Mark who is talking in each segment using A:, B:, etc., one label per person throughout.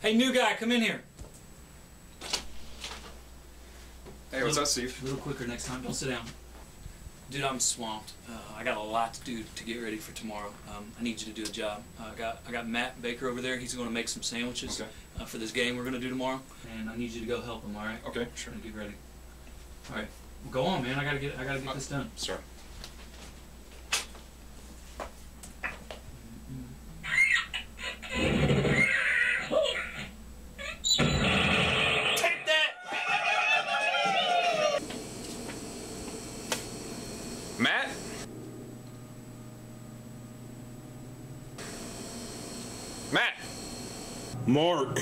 A: Hey, new guy, come in here.
B: Hey, what's up, Steve?
A: A little quicker next time. Don't sit down. Dude, I'm swamped. Uh, I got a lot to do to get ready for tomorrow. Um, I need you to do a job. Uh, I got I got Matt Baker over there. He's going to make some sandwiches
B: Okay.
A: uh, for this game we're going to do tomorrow, and I need you to go help him. All right?
B: Okay, sure.
A: Get ready. All right. Well, go on, man. I gotta get I gotta get this done.
B: Sorry. Matt!
C: Mark,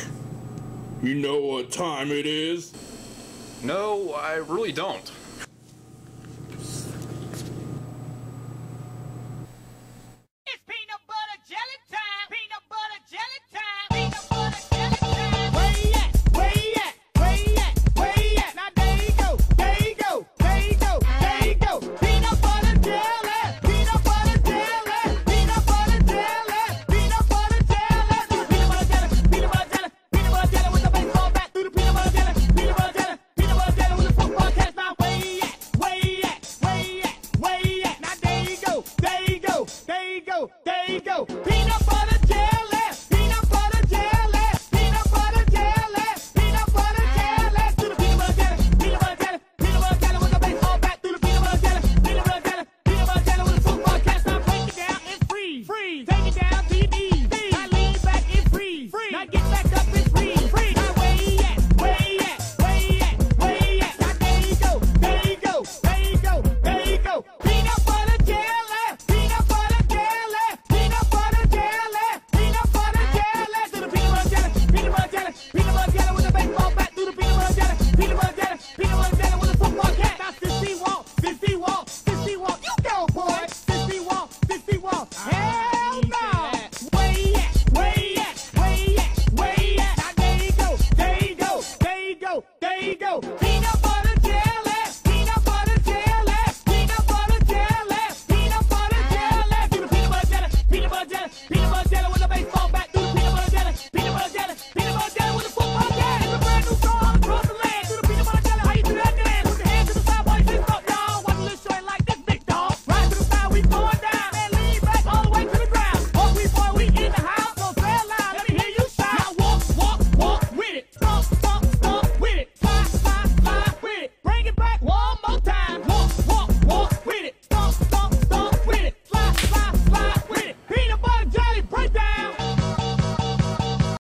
C: you know what time it is?
B: No, I really don't.